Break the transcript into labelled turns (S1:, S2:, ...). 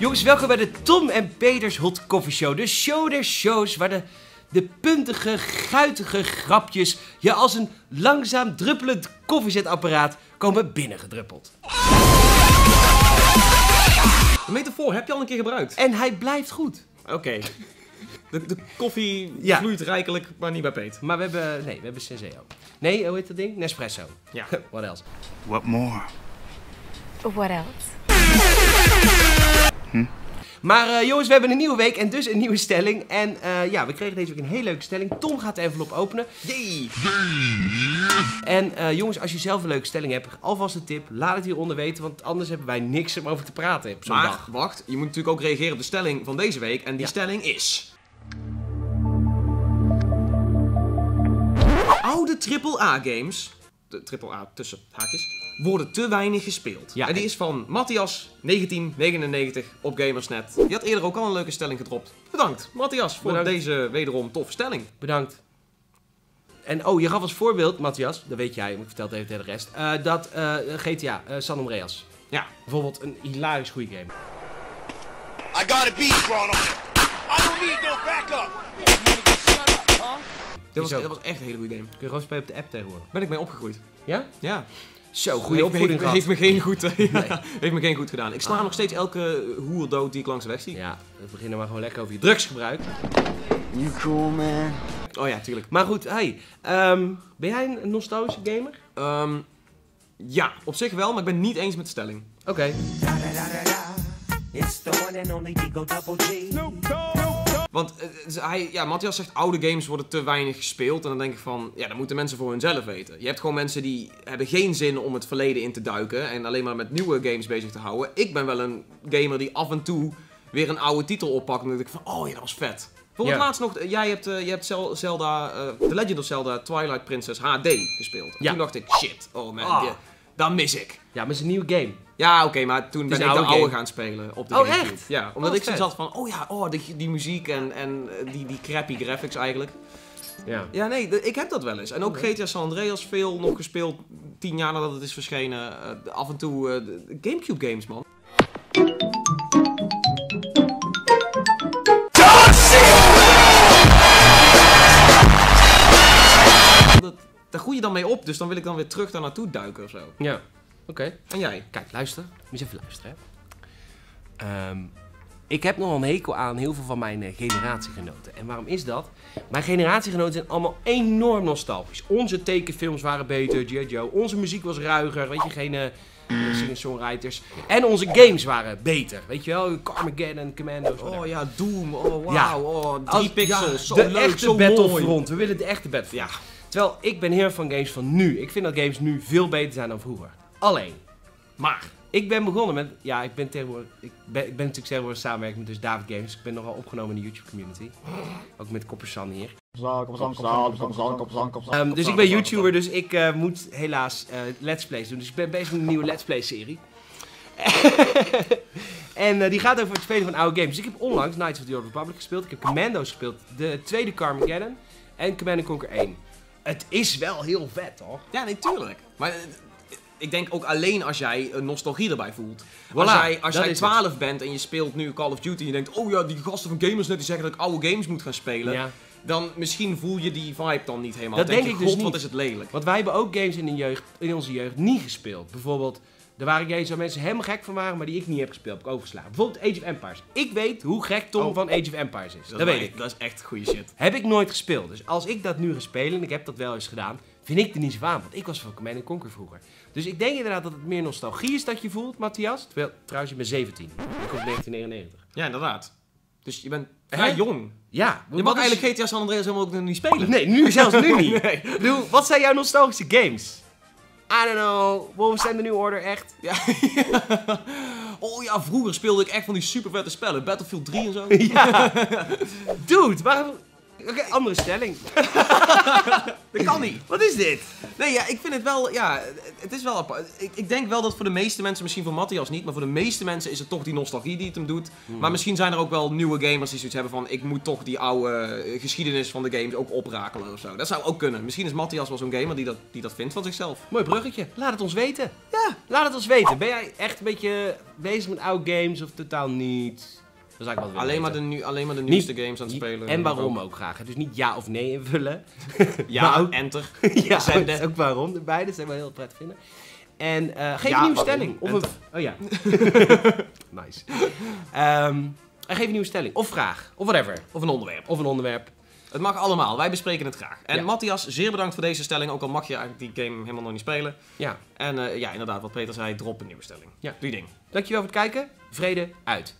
S1: Jongens, welkom bij de Tom en Peters Hot Coffee Show. De show der shows waar de, de puntige, guitige grapjes je als een langzaam druppelend koffiezetapparaat komen binnengedruppeld.
S2: De metafoor heb je al een keer gebruikt.
S1: En hij blijft goed.
S2: Oké. De, de koffie
S1: Ja.
S2: vloeit rijkelijk, maar niet bij Peet.
S1: Maar we hebben, nee, we hebben Senseo. Nee, hoe heet dat ding? Nespresso.
S2: Ja.
S1: What else?
S3: What more?
S4: What else?
S1: Maar eh, jongens, we hebben een nieuwe week en dus een nieuwe stelling. En eh, ja, we kregen deze week een hele leuke stelling. Tom gaat de envelop openen.
S2: Yay!
S1: En eh, jongens, als je zelf een leuke stelling hebt, alvast een tip. Laat het hieronder weten, want anders hebben wij niks om over te praten op
S2: Maar
S1: dag.
S2: wacht, je moet natuurlijk ook reageren op de stelling van deze week. En die
S1: Ja.
S2: stelling is... Oude AAA-games, de AAA tussen haakjes, worden te weinig gespeeld.
S1: Ja,
S2: en die is van Matthias, 1999, op Gamersnet. Die had eerder ook al een leuke stelling gedropt. Bedankt, Matthias, voor
S1: Bedankt.
S2: deze wederom toffe stelling.
S1: Bedankt. En oh, je gaf als voorbeeld, Matthias, dat weet jij, maar ik vertel het even tegen de rest. eh, dat eh, GTA, eh, San Andreas.
S2: Ja,
S1: Bijvoorbeeld een hilarisch goede game.
S5: I got a beat
S2: dat was,
S1: Hoezo?
S2: dat was echt een hele goede game.
S1: Kun je gewoon spelen op de app tegenwoordig.
S2: Ben ik mee opgegroeid.
S1: Ja?
S2: Ja.
S1: Zo, goede opvoeding
S2: heeft, me geen goed, ja, heeft me geen goed gedaan. Ik sla nog steeds elke hoer dood die ik langs de weg zie.
S1: Ja, we beginnen maar gewoon lekker over je drugsgebruik.
S3: You cool, man?
S2: Oh ja, tuurlijk.
S1: Maar goed, hey, ehm, ben jij een nostalgische gamer?
S2: Ehm, ja, op zich wel, maar ik ben niet eens met de stelling.
S1: Oké.
S6: It's the one and only Digo Double G.
S2: Want eh, dus hij, ja, Matthias zegt oude games worden te weinig gespeeld. En dan denk ik van, ja, dat moeten mensen voor hunzelf weten. Je hebt gewoon mensen die hebben geen zin om het verleden in te duiken. En alleen maar met nieuwe games bezig te houden. Ik ben wel een gamer die af en toe weer een oude titel oppakt. En dan denk ik van, oh ja, dat was vet. Bijvoorbeeld
S1: Ja.
S2: laatst nog, eh, jij hebt, je hebt Zel- Zelda, eh, The Legend of Zelda Twilight Princess HD gespeeld. En
S1: Ja.
S2: toen dacht ik, shit, oh man,
S1: Ah.
S2: Dat mis ik.
S1: Ja, maar het is een nieuwe game.
S2: Ja, oké, maar toen ben ik de
S1: oude
S2: gaan spelen op de
S1: Oh,
S2: Gamecube.
S1: echt?
S2: Ja, omdat
S1: Oh,
S2: ik zoiets
S1: vet.
S2: had van, oh ja, oh, die, die muziek en, en eh, die, die crappy graphics eigenlijk.
S1: Ja.
S2: Ja, nee, de- ik heb dat wel eens. En ook GTA San Andreas veel nog gespeeld, tien jaar nadat het is verschenen. Eh, af en toe eh, de Gamecube games, man. Daar groei je dan mee op, dus dan wil ik dan weer terug daar naartoe duiken of zo.
S1: Ja. Oké.
S2: En jij?
S1: Kijk, luister. Moet je even luisteren, hè. Ehm, ik heb nogal een hekel aan heel veel van mijn eh, generatiegenoten. En waarom is dat? Mijn generatiegenoten zijn allemaal enorm nostalgisch. Onze tekenfilms waren beter, G.I. Joe. Onze muziek was ruiger, weet je, geen eh, eh, singer-songwriters. En onze games waren beter, weet je wel. Carmageddon, Commando's,
S2: Oh ja, Doom, oh wauw,
S1: Ja.
S2: oh, drie
S1: Als-
S2: pixels,
S1: ja,
S2: zo
S1: de
S2: leuk,
S1: echte
S2: zo mooi.
S1: Battlefront. We willen de echte Battlefront.
S2: Ja,
S1: Terwijl ik ben heel van games van nu. Ik vind dat games nu veel beter zijn dan vroeger. Alleen,
S2: maar...
S1: ik ben begonnen met... Ja, ik ben tegenwoordig... Ik ben, ik ben natuurlijk tegenwoordig samenwerking met dus David Games. Ik ben nogal opgenomen in de YouTube community. Ook met Koppersan hier. Dus ik ben YouTuber, dus ik eh, moet helaas eh, Let's Plays doen. Dus ik ben bezig met een nieuwe Let's Play serie. en eh, die gaat over het spelen van oude games. Dus ik heb onlangs Knights of the Old Republic gespeeld. Ik heb Commando's gespeeld. De tweede Carmageddon. En Command Conquer 1. Het is wel heel vet, toch?
S2: Ja, nee, tuurlijk. Maar eh, ik denk ook alleen als jij een nostalgie erbij voelt.
S1: Voilà,
S2: als jij, als jij
S1: is
S2: 12 bent en je speelt nu Call of Duty en je denkt, oh ja, die gasten van Gamersnet die zeggen dat ik oude games moet gaan spelen.
S1: Ja.
S2: Dan misschien voel je die vibe dan niet helemaal.
S1: Dat denk
S2: je,
S1: ik dus
S2: "God,
S1: niet."
S2: wat is het lelijk.
S1: Want wij hebben ook games in, de jeugd, in onze jeugd niet gespeeld. Bijvoorbeeld, er waren games waar mensen helemaal gek van waren, maar die ik niet heb gespeeld. Heb ik overgeslagen. Bijvoorbeeld Age of Empires. Ik weet hoe gek Tom
S2: Oh.
S1: van Age of Empires is. Dat, weet ik.
S2: Dat is echt goede shit.
S1: Heb ik nooit gespeeld. Dus als ik dat nu ga spelen, en ik heb dat wel eens gedaan, vind ik er niet zo aan. Want ik was van Command Conquer vroeger. Dus ik denk inderdaad dat het meer nostalgie is dat je voelt, Matthias. Terwijl, trouwens, je bent 17. Ik kom 1999.
S2: Ja, inderdaad. Dus je bent
S1: Hè?
S2: vrij jong.
S1: Ja,
S2: Je mag eigenlijk GTA San Andreas helemaal ook nog niet spelen.
S1: Nee, nu zelfs nu niet.
S2: Nee.
S1: Bedoel, wat zijn jouw nostalgische games? I don't know. Wolfenstein The New Order, echt?
S2: Ja. oh ja, vroeger speelde ik echt van die super vette spellen. Battlefield 3 en zo.
S1: Ja. Dude, waarom... Oké, andere stelling.
S2: Dat kan niet.
S1: Wat is dit?
S2: Nee, ja, ik vind het wel, ja, het is wel apart. Ik, ik denk wel dat voor de meeste mensen, misschien voor Matthias niet, maar voor de meeste mensen is het toch die nostalgie die het hem doet. Maar misschien zijn er ook wel nieuwe gamers die zoiets hebben van, ik moet toch die oude geschiedenis van de games ook oprakelen of zo. Dat zou ook kunnen. Misschien is Matthias wel zo'n gamer die dat, die dat vindt van zichzelf.
S1: Mooi bruggetje. Laat het ons weten. Ja, laat het ons weten. Ben jij echt een beetje bezig met oude games of totaal niet? Dat
S2: Alleen maar, de nu, alleen maar de nieuwste games aan het spelen.
S1: En waarom ook graag. hè. Dus niet ja of nee invullen.
S2: Ja,
S1: ook-
S2: enter.
S1: ja,
S2: Zenden.
S1: ook, ook waarom. De beide zijn wel heel prettig vinden. En eh, geef
S2: Ja,
S1: een nieuwe stelling. Of een... Oh ja. nice. Ehm, en geef een nieuwe stelling. Of vraag. Of whatever.
S2: Of een onderwerp.
S1: Of een onderwerp.
S2: Het mag allemaal, wij bespreken het graag. En
S1: Ja.
S2: Matthias, zeer bedankt voor deze stelling, ook al mag je eigenlijk die game helemaal nog niet spelen.
S1: Ja.
S2: En eh, ja, inderdaad, wat Peter zei, drop een nieuwe stelling.
S1: Ja.
S2: Doe je ding.
S1: Dankjewel voor het kijken. Vrede uit.